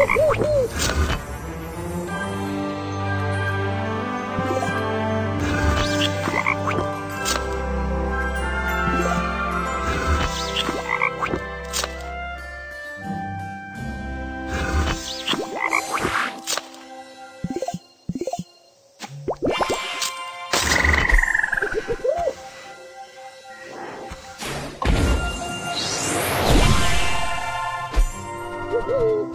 Woohoo! Woo!